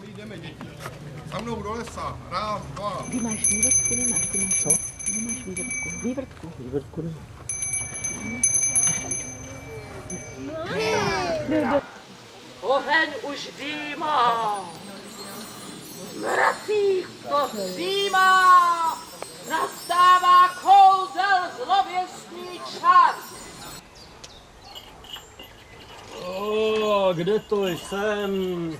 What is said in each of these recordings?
my jdeme, děti. Za mnou do lesa. Raz, dva. Ty máš vývrtku, nemáš, ty máš co? Ty nemáš vývrtku. Vývrtku. Vývrtku ne. Oheň už dýmá, mracích to zímá, nastává kouzel zlověstný čas. O, kde to jsem?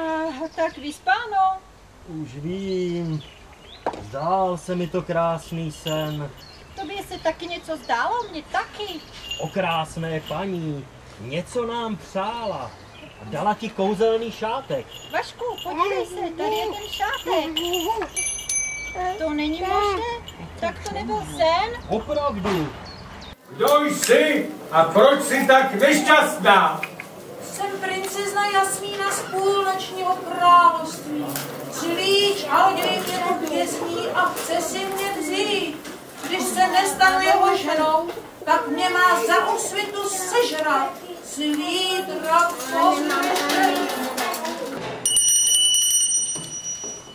A, tak vyspáno. Už vím. Zdál se mi to krásný sen. Tobě se taky něco zdálo, mě taky. O krásné paní. Něco nám přála. A dala ti kouzelný šátek. Vašku, podívej se, tady je ten šátek. To není možné? Tak to nebyl sen? Opravdu. Kdo jsi a proč jsi tak nešťastná? Jsem princezna Jasmína z půlnočního království. Clíč a hodně mě tu vězní a chce si mě vzít. Když se nestanu jeho ženou, tak mě má za osvitu sežrat. Svý drak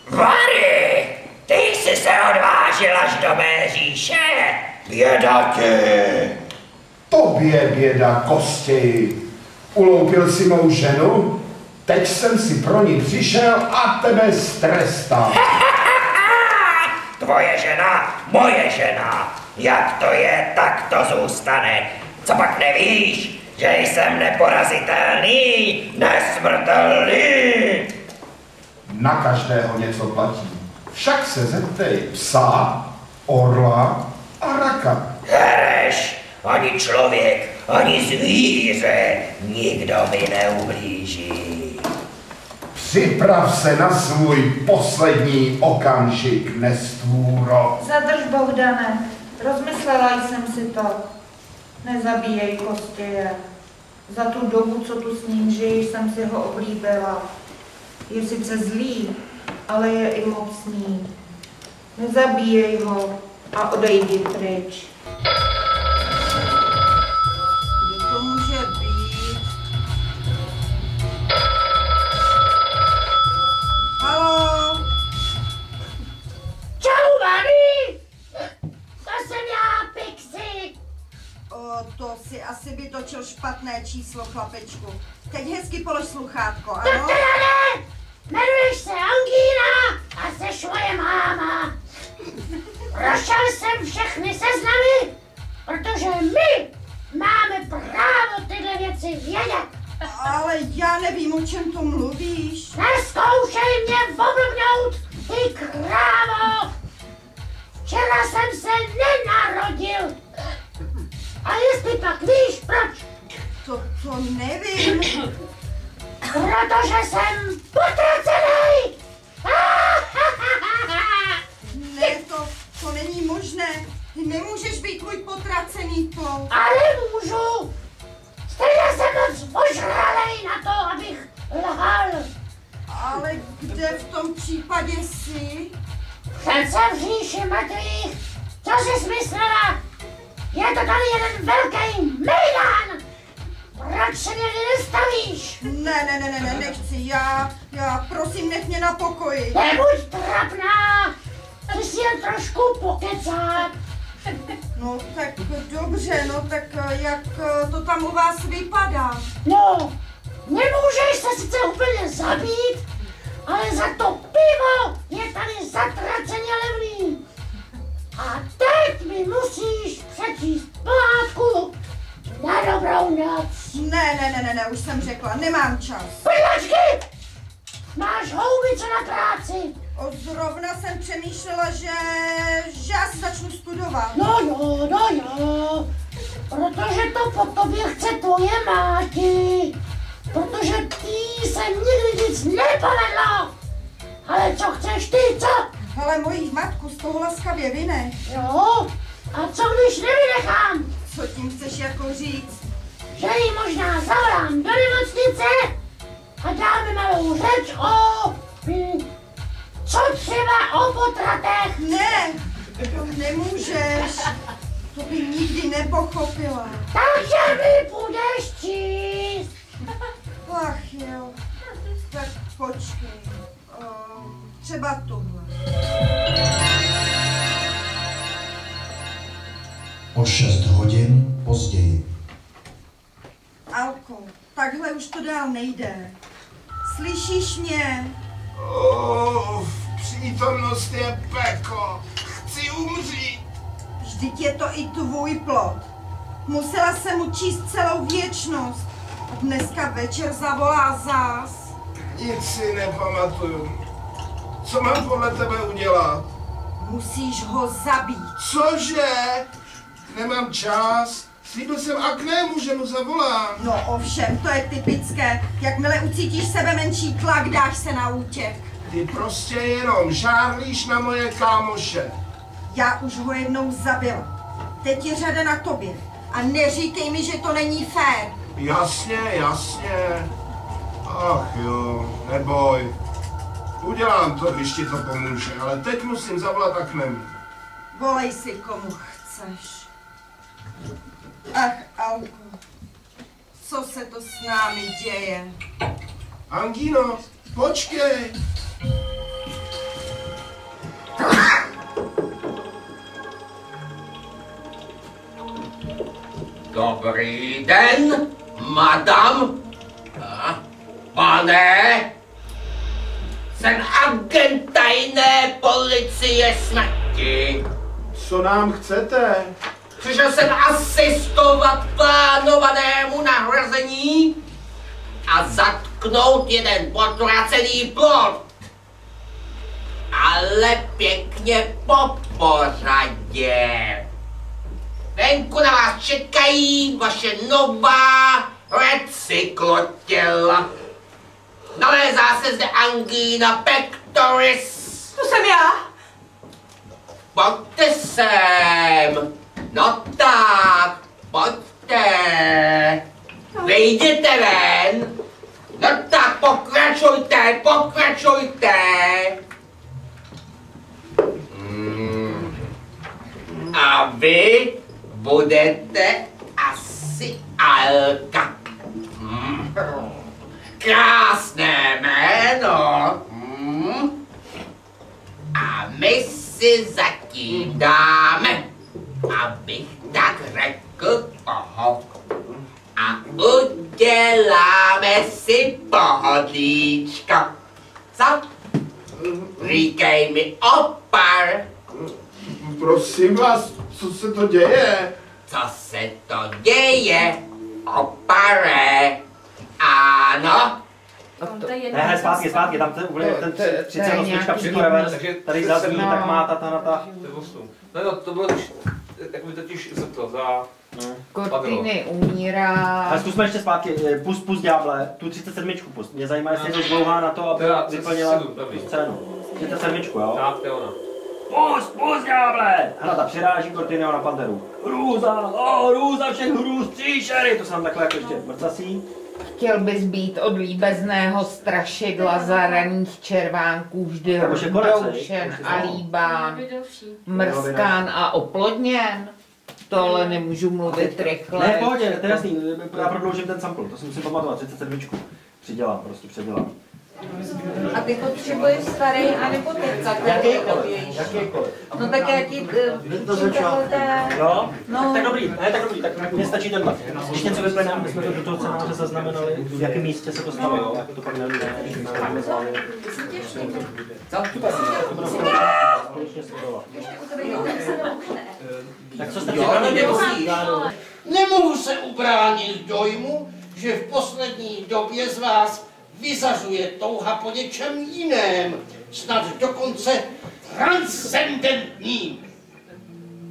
Vary, ty jsi se odvážil až do mé říše. Běda ti. Tobě běda kosti. Uloupil si mou ženu, teď jsem si pro ní přišel a tebe strestal. Tvoje žena, moje žena. Jak to je, tak to zůstane. Co pak nevíš, že jsem neporazitelný, nesmrtelný? Na každého něco platí. Však se zeptej psa, orla a raka. Hereš, ani člověk, ani zvíře, nikdo mi neublíží. Připrav se na svůj poslední okamžik, nestvůro. Zadrž, Bohdane. Rozmyslela jsem si to. Nezabíjej Kostěje. Za tu dobu, co tu s ním žiješ, jsem si ho oblíbila. Je sice zlý, ale je i mocný. Nezabíjej ho a odejdi pryč. O, to si asi vytočil špatné číslo, chlapečku. Teď hezky polož sluchátko, ano? teda ne! Jmenuješ se Angína a seš moje máma. Prošel jsem všechny seznamy, protože my máme právo tyhle věci vědět. Ale já nevím, o čem to mluvíš. Neskoušej mě oblbnout, ty krávo! Včera jsem se nenarodil. A jestli pak víš proč? To, to nevím. Protože jsem potracený! Ne, to, to není možné. Ty nemůžeš být můj potracený plou. Ale můžu! Stejně jsem moc ožralej na to, abych lhal. Ale kde v tom případě jsi? Přece v říši mrtvých. Co jsi myslela? Je to tady jeden velký mejdan! Proč se někdy nestavíš? Ne, ne, ne, ne, ne, nechci. Já, já, prosím, nech mě na pokoji. Nebuď trapná! Ty si jen trošku pokecat. No tak dobře, no tak eh, jak eh, to tam u vás vypadá? No, nemůžeš se sice úplně zabít, ale za to pivo je tady zatraceně levný. A teď mi musíš přečíst pohádku na dobrou noc. Ne, ne, ne, ne, ne, už jsem řekla, nemám čas. Počkej! Máš houbice na práci. O, zrovna jsem přemýšlela, že, že asi začnu studovat. No jo, no jo. Protože to po tobě chce tvoje máti. Protože ty se nikdy nic nepovedlo. Ale co chceš ty, co? Ale mojí matku z toho laskavě vynech. Jo? A co když nevynechám? Co tím chceš jako říct? Že ji možná zavolám do nemocnice a dáme malou řeč o... hm, co třeba o potratech. Ne, to nemůžeš. To by nikdy nepochopila. Takže mi budeš číst. Ach jo. Tak Počkej, třeba tohle. O 6 hodin později. Alko, takhle už to dál nejde. Slyšíš mě? Uf, přítomnost je peklo. Chci umřít. Vždyť je to i tvůj plot. Musela jsem mu číst celou věčnost. A dneska večer zavolá zás. Nic si nepamatuju. Co mám podle tebe udělat? Musíš ho zabít. Cože? Nemám čas. Slíbil jsem Aknému, že mu zavolám. No ovšem, to je typické. Jakmile ucítíš sebe menší tlak, dáš se na útěk. Ty prostě jenom žárlíš na moje kámoše. Já už ho jednou zabila. Teď je řada na tobě. A neříkej mi, že to není fér. Jasně, jasně. Ach jo, neboj. Udělám to, když ti to pomůže, ale teď musím zavolat Aknemu. Volej si komu chceš. Alko, co se to s námi děje? Angino, počkej. Dobrý den, madam. A, pane, jsem agent tajné policie smrti. Co nám chcete? Přišel jsem asistovat plánovanému nahrazení a zatknout jeden potracený plot. Ale pěkně po pořadě. Venku na vás čekají vaše nová recyklotěla. Nalézá se zde angína pectoris. To jsem já. Pojďte sem. No tak, pojďte. Vejděte ven. No tak, pokračujte, pokračujte. Hmm. A vy budete asi Alka. Hmm. Krásné jméno. Hmm. A my si zatím dáme, abych tak řekl, poho. A uděláme si pohodlíčko. Co? Říkej mi opar, Prosím vás, co se to děje? co se to děje, opare. Ano, Ne, ne, zpátky, zpátky, tam ten úplně ten 38 přímo revers, tady zazní, tak má ta ta na ta. No, no, to bylo totiž, jak by totiž zrtlo za... Kortiny umírá. Ale zkusme ještě zpátky, eh, pust, pust ďáble, tu 37 pust. Mě zajímá, jestli je to dlouhá na to, aby Teda, vyplnila 37, dobrý. tu scénu. 37, jo? Tak, to je ona. Pust, pust ďáble! Hnata přiráží Cortineo na Panteru. Hrůza, o, hrůza všech hrůz, příšery! To jsem takhle jako ještě mrcasí. Chtěl bys být od líbezného strašidla zaraných červánků vždy je a to. líbán, mrskán a oplodněn. Tohle nemůžu mluvit rychle. Ne, v pohodě, to je jasný, já prodloužím ten sample, to si musím pamatovat, 37. Přidělám, prostě předělám. A ty potřebuješ starý anebo teď Jakýkoliv, jakýkoliv. No tak já ti eh, takhle- Jo? No. Tak, tak dobrý, ne, tak dobrý, tak mně stačí tenhle. Když něco vyplyne, aby jsme to do toho scénáře zaznamenali, v jakém místě se to stalo, jo? to pak nevím, Co? Tak co jste připravili? Nemohu se ubránit dojmu, že v poslední době z vás vyzařuje touha po něčem jiném, snad dokonce transcendentním.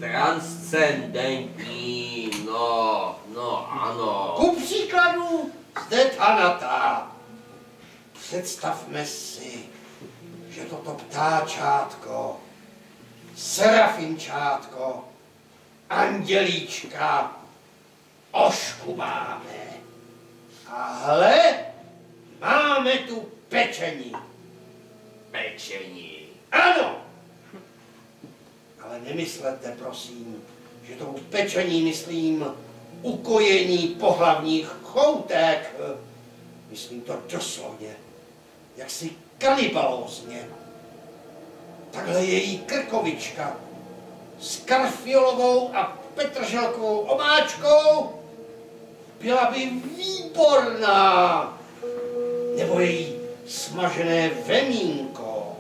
transcendentní, no, no ano. Ku příkladu zde Tanata. Představme si, že toto ptáčátko, serafinčátko, andělíčka oškubáme. A hle, máme tu pečení. Pečení. Ano! Ale nemyslete, prosím, že tou pečení myslím ukojení pohlavních choutek. Myslím to doslovně. jaksi kanibalózně. Takhle její krkovička s karfiolovou a petrželkovou omáčkou byla by výborná. Nebo její smažené vemínko.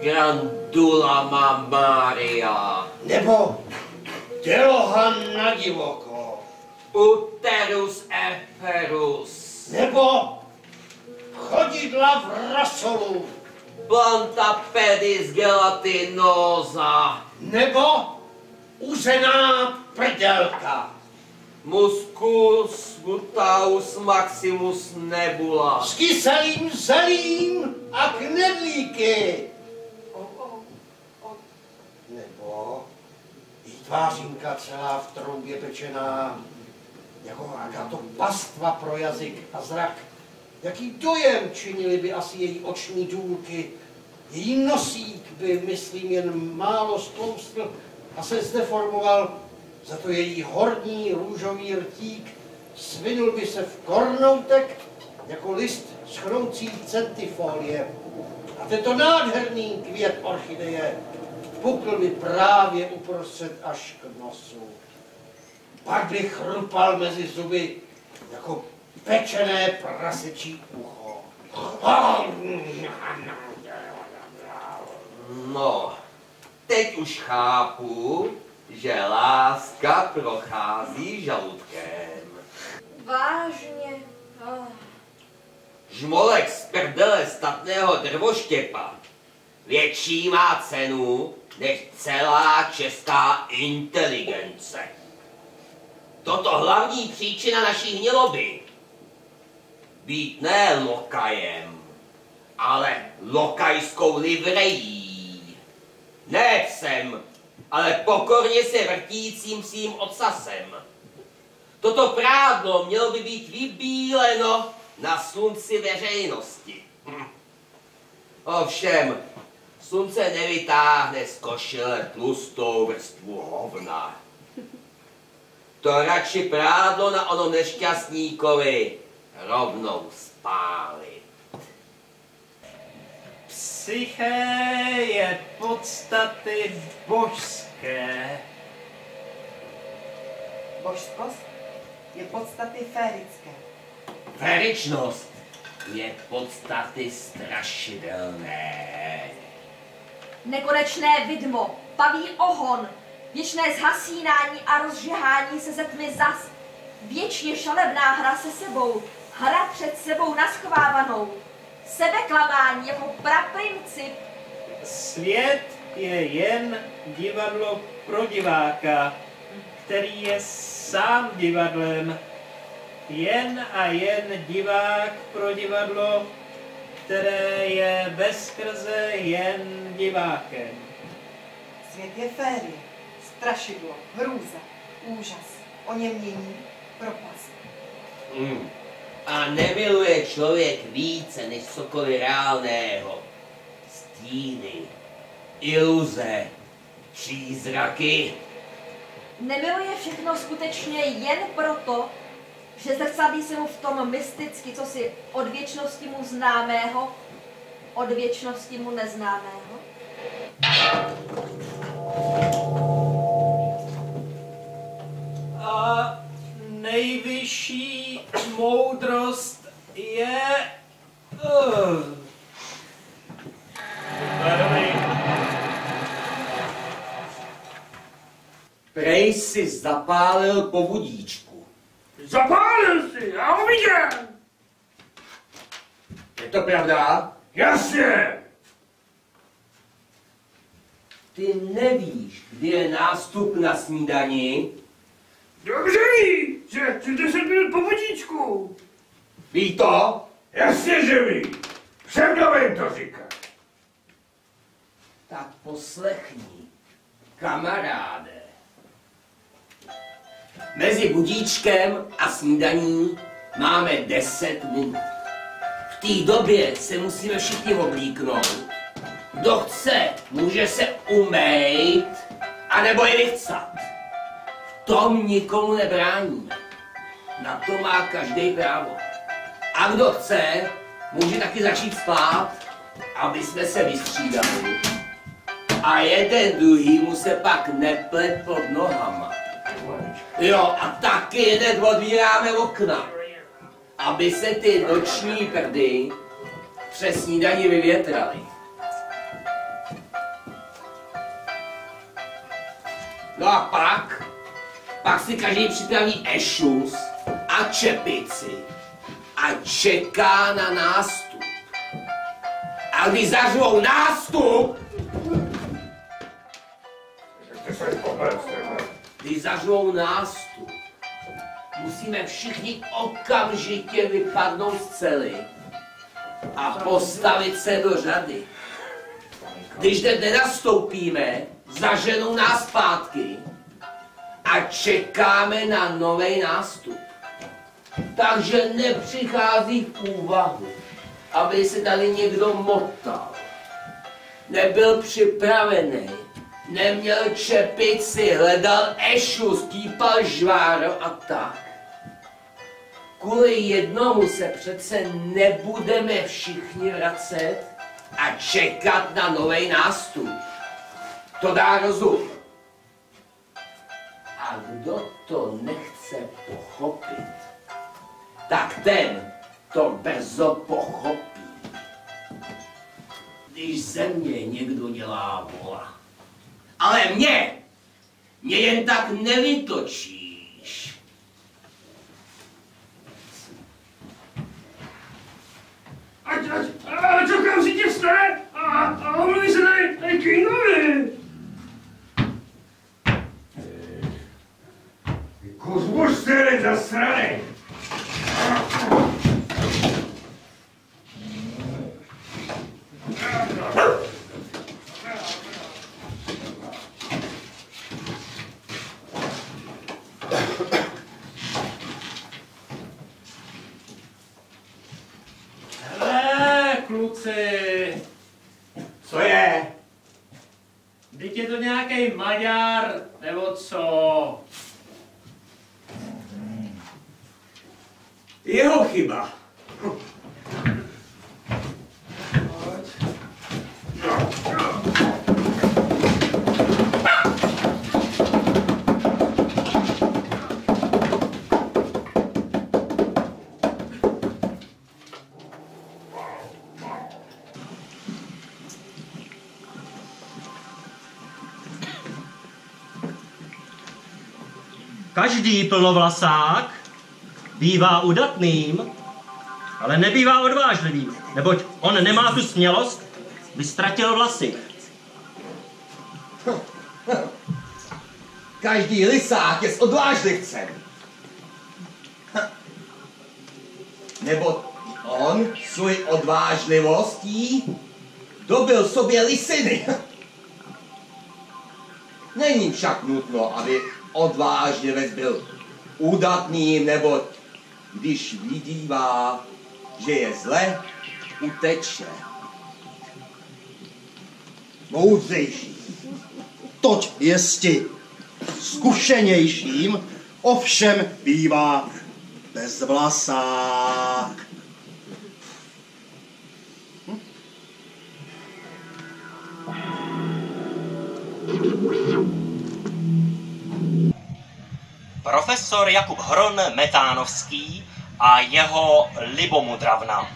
Grandula Maria. Nebo dělohan na divoko. Uterus eferus. Nebo chodidla v rasolu. Planta pedis gelatinosa. Nebo uzená prdelka. Muscus gutaus maximus nebula. S kyselým zelím a knedlíky. Nebo jí tvářínka celá v troubě pečená, jako to pastva pro jazyk a zrak. Jaký dojem činili by asi její oční důlky. Její nosík by, myslím, jen málo stloustl a se zdeformoval, za to její horní růžový rtík svinul by se v kornoutek jako list schroucí centifolie. A tento nádherný květ orchideje pukl by právě uprostřed až k nosu. Pak by chrupal mezi zuby jako pečené prasečí ucho. No, teď už chápu, že láska prochází žaludkem. Vážně. Oh. Žmolek z prdele statného drvoštěpa větší má cenu než celá česká inteligence. Toto hlavní příčina naší hniloby. Být ne lokajem, ale lokajskou livrejí. Ne psem, ale pokorně se vrtícím svým ocasem. Toto prádlo mělo by být vybíleno na slunci veřejnosti. Hm. Ovšem, slunce nevytáhne z košile tlustou vrstvu hovna. To radši prádlo na ono nešťastníkovi rovnou spálit. Psyché je podstaty božské. Božskost je podstaty férické. Féričnost je podstaty strašidelné. Nekonečné vidmo, paví ohon, věčné zhasínání a rozžehání se ze tmy zas, věčně šalebná hra se sebou, hra před sebou naschovávanou, sebeklamání jako praprincip. Svět je jen divadlo pro diváka, který je sám divadlem. Jen a jen divák pro divadlo, které je bezkrze jen divákem. Svět je férie, strašidlo, hrůza, úžas, oněmění, propast. Mm. A nemiluje člověk více než cokoliv reálného. Stíny, iluze, přízraky. Nemiluje všechno skutečně jen proto, že zrcadlí se mu v tom mysticky, co si od věčnosti mu známého, od věčnosti mu neznámého. A nejvyšší moudrost je... Uh, Prej si zapálil po budíčku. Zapálil si, já ho viděl! Je to pravda? Jasně! Ty nevíš, kdy je nástup na snídani? Dobře ví, že jsi 10 minut po budíčku. Ví to? Jasně, že ví. Přemdovej to říká. Tak poslechni, kamaráde. Mezi budíčkem a snídaní máme 10 minut. V té době se musíme všichni oblíknout. Kdo chce, může se umejt, anebo i vychcat. V tom nikomu nebráníme. Na to má každý právo. A kdo chce, může taky začít spát, aby jsme se vystřídali. A jeden druhý mu se pak neplet pod nohama. Jo, a taky hned odvíráme okna, aby se ty noční prdy přes snídaní vyvětraly. No a pak, pak si každý připraví ešus a čepici a čeká na nástup. A když zařvou nástup, když zařvou nástup, musíme všichni okamžitě vypadnout z cely a postavit se do řady. Když hned nenastoupíme, zaženou nás zpátky a čekáme na nový nástup. Takže nepřichází v úvahu, aby se tady někdo motal. Nebyl připravený, neměl čepici, hledal ešu, stípal žváro a tak. Kvůli jednomu se přece nebudeme všichni vracet a čekat na nový nástup. To dá rozum. A kdo to nechce pochopit, tak ten to brzo pochopí. Když ze mě někdo dělá vola. Ale mě, mě jen tak nevytočíš. Ať, ať, ať okamžitě vstane a, a omluví se tady, tady Kingovi. Kozmuš se jeden zasranej. Hele, kluci. Co je? Teď je to nějaký Maďar, nebo co? Jeho chyba. Každý plnovlasák bývá udatným, ale nebývá odvážlivým, neboť on nemá tu smělost, by ztratil vlasy. Každý lisák je s odvážlivcem. Nebo on svůj odvážlivostí dobil sobě lisiny. Není však nutno, aby odvážlivec byl údatným, nebo když vidívá, že je zle, uteče. Moudřejší. Toť jesti zkušenějším, ovšem bývá bezvlasák. Profesor Jakub Hron Metánovský a jeho Libomudravna.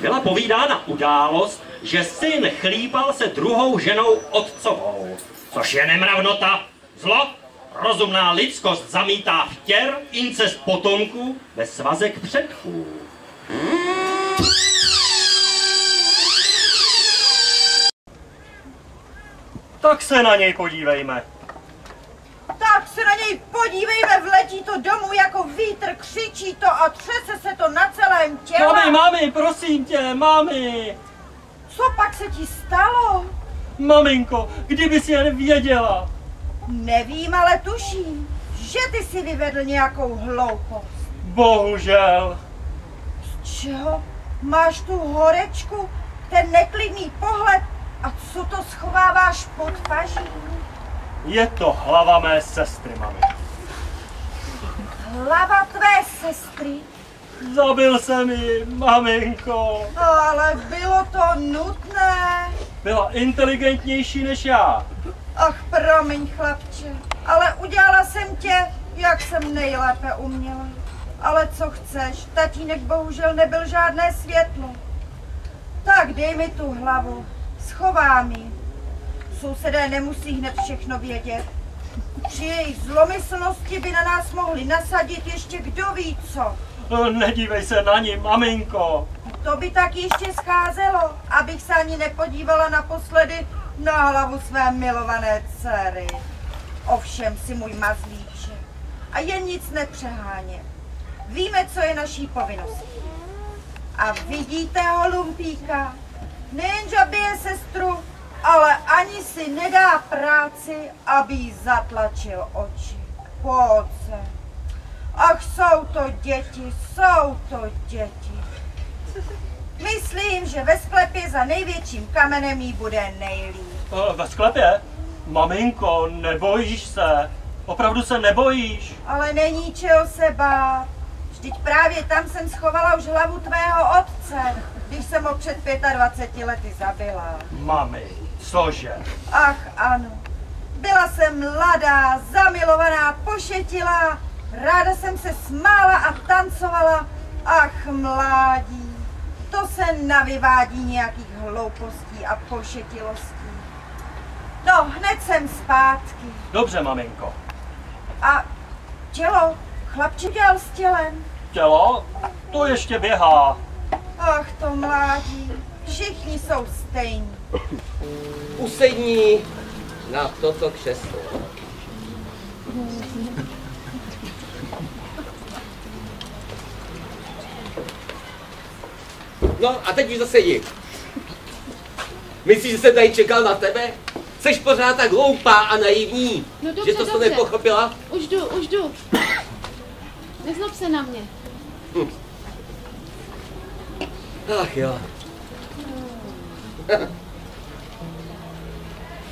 Byla povídána událost, že syn chlípal se druhou ženou otcovou, což je nemravnota, zlo, rozumná lidskost zamítá vtěr, incest potomků ve svazek předků. Tak se na něj podívejme. Tak se na něj podívejme, vletí to domů jako vítr, křičí to a třese se to na celém těle. Mami, mami, prosím tě, mami. Co pak se ti stalo? Maminko, kdybys jen věděla. Nevím, ale tuším, že ty si vyvedl nějakou hloupost. Bohužel. Z Čeho? Máš tu horečku, ten neklidný pohled a co to schováváš pod paží? Je to hlava mé sestry, mami. Hlava tvé sestry? Zabil jsem ji, maminko. No, ale bylo to nutné. Byla inteligentnější než já. Ach, promiň, chlapče, ale udělala jsem tě, jak jsem nejlépe uměla. Ale co chceš, tatínek bohužel nebyl žádné světlo. Tak dej mi tu hlavu, schovám ji. Sousedé nemusí hned všechno vědět. Při jejich zlomyslnosti by na nás mohli nasadit ještě kdo ví co. Nedívej se na ní, maminko. To by tak ještě scházelo, abych se ani nepodívala naposledy na hlavu své milované dcery. Ovšem si můj mazlíček. A jen nic nepřehánět. Víme, co je naší povinností. A vidíte ho, lumpíka? Nejenže bije sestru, ale ani si nedá práci, aby jí zatlačil oči. Pojď. Ach, jsou to děti, jsou to děti. Myslím, že ve sklepě za největším kamenem jí bude nejlíp. Eh, Ve sklepě? Maminko, nebojíš se? Opravdu se nebojíš? Ale není čeho se bát. Vždyť právě tam jsem schovala už hlavu tvého otce, když jsem ho před 25 lety zabila. Mami, cože? Ach ano, byla jsem mladá, zamilovaná, pošetilá, ráda jsem se smála a tancovala. Ach mládí, to se navyvádí nějakých hloupostí a pošetilostí. No, hned jsem zpátky. Dobře, maminko. A tělo, chlapče dělal s tělem. Tělo? To ještě běhá. Ach to mládí, všichni jsou stejní. Usedni na toto křeslo. No a teď už zase jdi. Myslíš, že jsem tady čekal na tebe? Jsi pořád tak hloupá a naivní, No dobře, že to dobře. nepochopila? Už jdu, už jdu. Nezlob se na mě. Ach jo.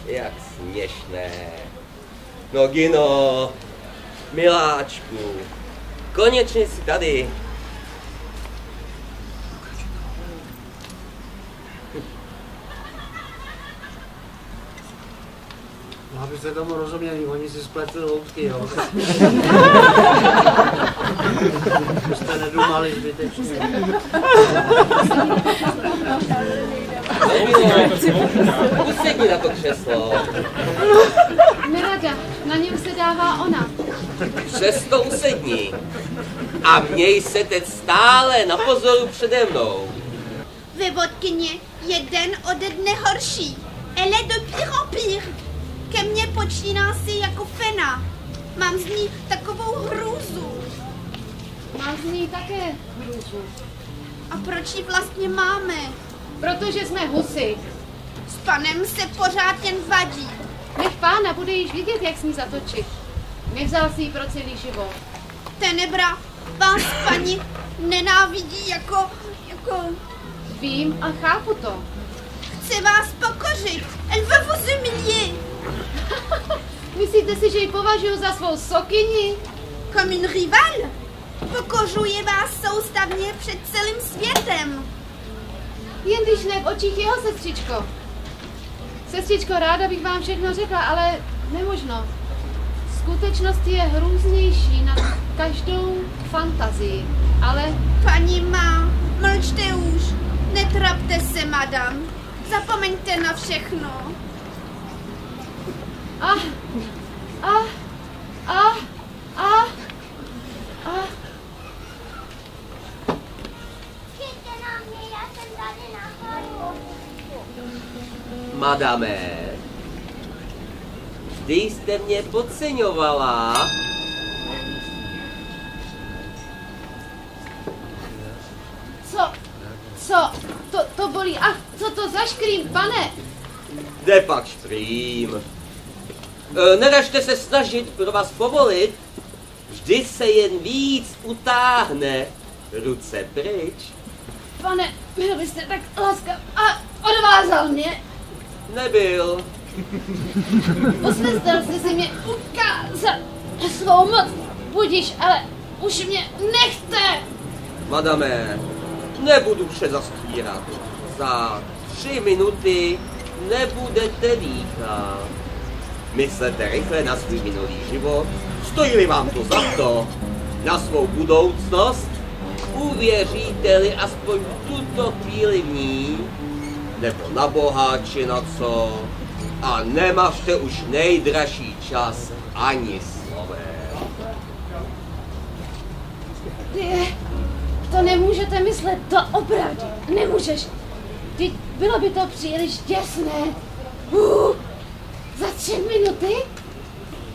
Jak směšné. No Gino, miláčku, konečně jsi tady. Abyste tomu rozuměli, oni si spletli loutky, jo. To jste nedumali zbytečně. Usedni na to křeslo. Nerada, na něm se dává ona. Přesto usedni. A měj se teď stále na pozoru přede mnou. Ve vodkyně je den ode dne horší. Elle est de pire en pire. Ke mně počíná si jako fena. Mám z ní takovou hrůzu. Mám z ní také hrůzu. A proč ji vlastně máme? Protože jsme husy. S panem se pořád jen vadí. Nech pána, bude již vidět, jak s ní zatočit. Nevzal si ji pro celý život. Tenebra, vás paní nenávidí jako, jako... Vím a chápu to. Chce vás pokořit. Elle veut vous humilier. Myslíte si, že ji považuji za svou sokyni? Comme une rivale? Pokožuje vás soustavně před celým světem. Jen když ne v očích jeho, sestřičko. Sestřičko, ráda bych vám všechno řekla, ale nemožno. Skutečnost je hrůznější nad každou fantazii, ale... Paní má, mlčte už. Netrapte se, madam. Zapomeňte na všechno. Ah. Madame, vždy jste mě podceňovala. Co? Co? To, to bolí. Ach, co to za škrým, pane? Jde pak šprým. E, nedažte se snažit pro vás povolit. Vždy se jen víc utáhne. Ruce pryč. Pane, byl byste tak laskav a odvázal mě. Nebyl. Posvestal jsi si mě ukázat svou moc. Budíš, ale už mě nechte. Madame, nebudu vše zastírat. Za tři minuty nebudete dýchat. Myslete rychle na svůj minulý život, stojí-li vám to za to, na svou budoucnost, uvěříte-li aspoň tuto chvíli v ní, nebo na Boha, či na co, a nemařte už nejdražší čas ani slovem. Ty, to nemůžete myslet, to opravdu nemůžeš. Ty, bylo by to příliš těsné. Uh, tři minuty?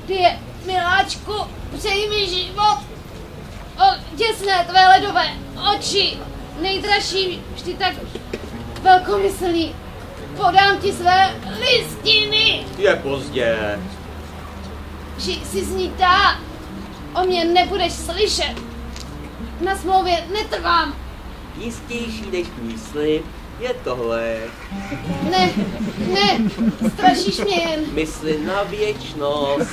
Ty, miláčku, přeji mi život. O, děsné tvé ledové oči, nejdražší, vždy tak velkomyslný. Podám ti své listiny. Je pozdě. Ži si znítá, o mě nebudeš slyšet. Na smlouvě netrvám. Jistější než tvůj slib je tohle. Ne, ne, strašíš mě jen. Mysli na věčnost.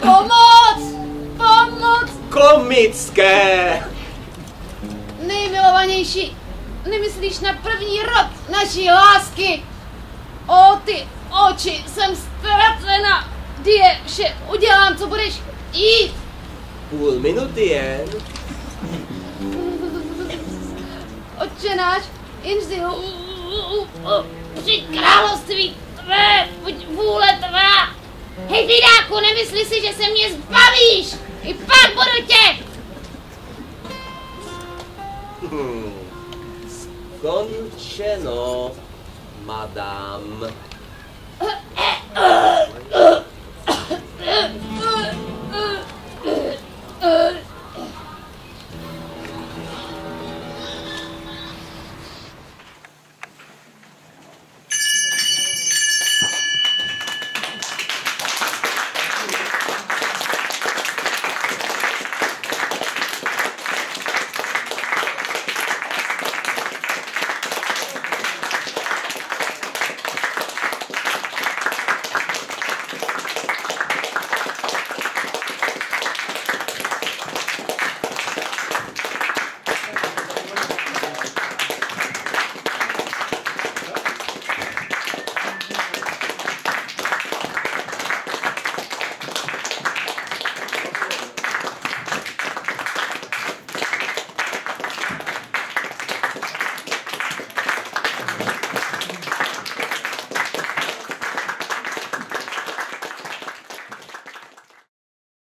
Pomoc! Pomoc! Komické! Nejmilovanější, nemyslíš na první rok naší lásky? O, ty oči, jsem ztracena. Die, vše udělám, co budeš jít. Půl minuty jen. Otče náš, jenž si u, u, u, u, při království tvé, buď vůle tvá. Hej, vydáku, nemysli si, že se mě zbavíš. I pak budu tě. Hmm. Skončeno, madam. Uh, uh, uh.